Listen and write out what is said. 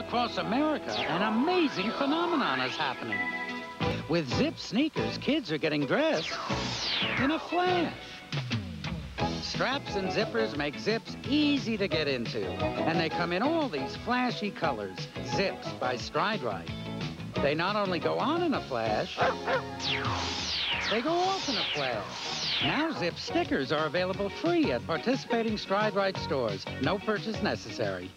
across America, an amazing phenomenon is happening. With Zip sneakers, kids are getting dressed in a flash. Straps and zippers make zips easy to get into, and they come in all these flashy colors. Zips by Stride Rite. They not only go on in a flash, they go off in a flash. Now Zip stickers are available free at participating Stride Rite stores. No purchase necessary.